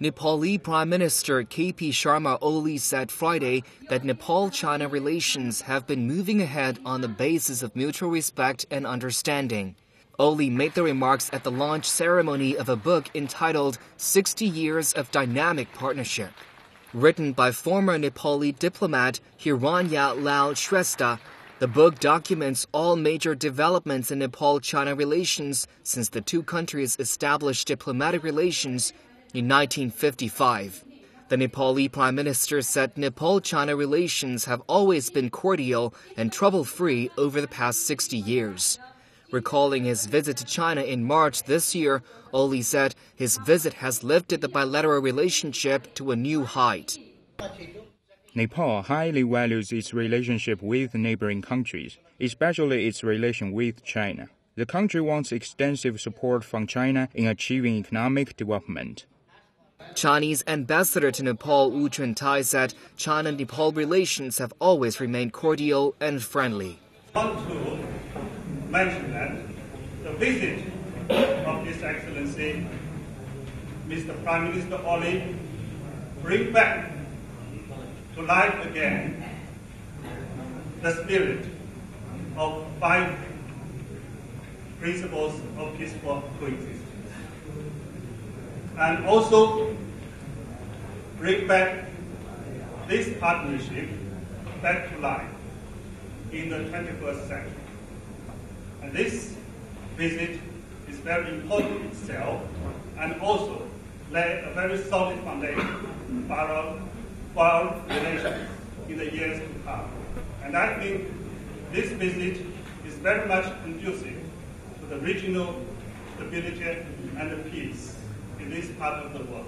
Nepali Prime Minister KP Sharma Oli said Friday that Nepal China relations have been moving ahead on the basis of mutual respect and understanding. Oli made the remarks at the launch ceremony of a book entitled 60 Years of Dynamic Partnership. Written by former Nepali diplomat Hiranya Lal Shrestha, the book documents all major developments in Nepal China relations since the two countries established diplomatic relations in 1955. The Nepali Prime Minister said Nepal China relations have always been cordial and trouble free over the past 60 years. Recalling his visit to China in March this year, Oli said his visit has lifted the bilateral relationship to a new height. Nepal highly values its relationship with neighboring countries, especially its relation with China. The country wants extensive support from China in achieving economic development. Chinese ambassador to Nepal Wu Chuntai said China and Nepal relations have always remained cordial and friendly. I want to mention that the visit of His Excellency Mr. Prime Minister Oli bring back to life again the spirit of five principles of peaceful coexistence and also bring back this partnership back to life in the 21st century. And this visit is very important itself and also lay a very solid foundation for our, for our relations in the years to come. And I think this visit is very much conducive to the regional stability and the peace in this part of the world.